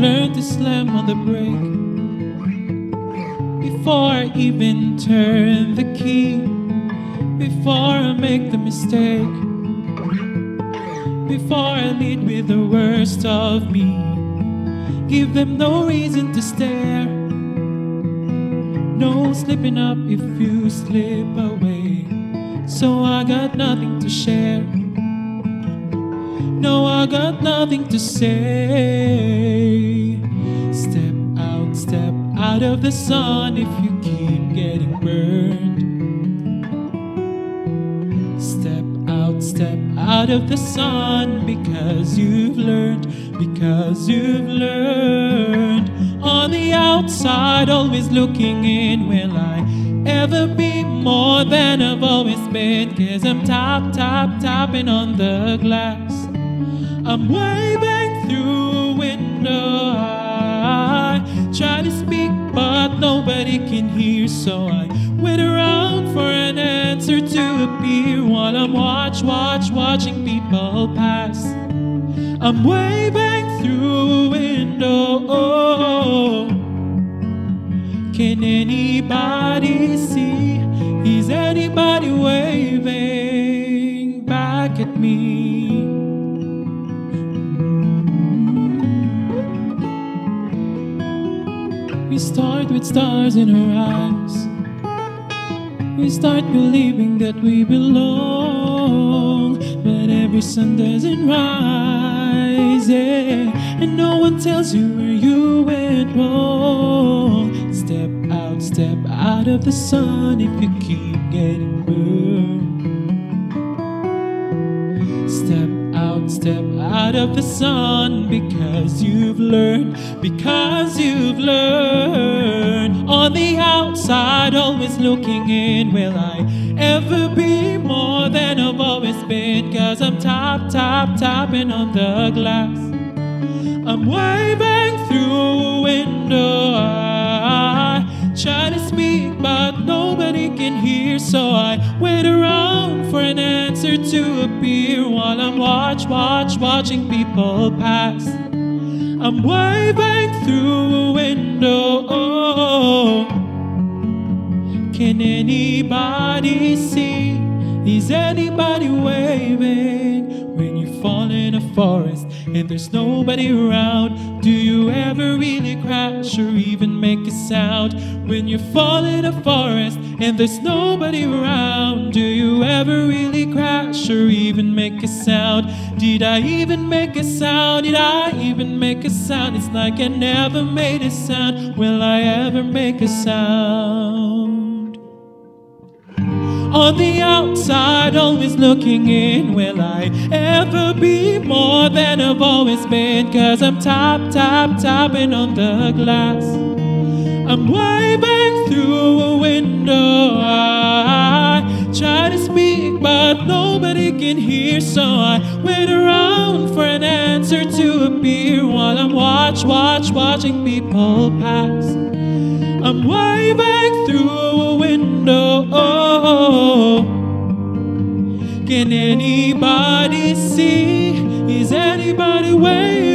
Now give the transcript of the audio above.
going to slam on the brake before I even turn the key, before I make the mistake, before I lead with the worst of me. Give them no reason to stare, no slipping up if you slip away. So I got nothing to share. No, I got nothing to say. Out of the sun if you keep getting burned. Step out, step out of the sun because you've learned, because you've learned. On the outside, always looking in, will I ever be more than I've always been? Cause I'm tap, tap, tapping on the glass. I'm waving through a window. To speak, but nobody can hear. So I wait around for an answer to appear while I'm watch, watch, watching people pass. I'm waving through a window. Can anybody see? Is anybody waving back at me? We start with stars in our eyes. We start believing that we belong, but every sun doesn't rise, yeah. And no one tells you where you went wrong. Step out, step out of the sun if you keep getting burned. Step out of the sun because you've learned, because you've learned. On the outside, always looking in, will I ever be more than I've always been? Cause I'm top, top, tapping on the glass. I'm waving through a window. I try to speak, but nobody can hear. So I wait around watch, watch, watching people pass. I'm waving through a window. Can anybody see? Is anybody waving when you fall in a forest and there's nobody around? Do you ever really crash or even make a sound when you fall in a forest and there's nobody around? Do you ever really crash or even make a sound? Did I even make a sound? Did I even make a sound? It's like I never made a sound. Will I ever make a sound? On the outside, always looking in. Will I ever be more than I've always been? Cause I'm tap, tap, tapping on the glass. I'm waving through a window. I try to speak, but nobody can hear. So I wait around for an answer to appear while I'm watch, watch, watching people pass. Can anybody see? Is anybody waving?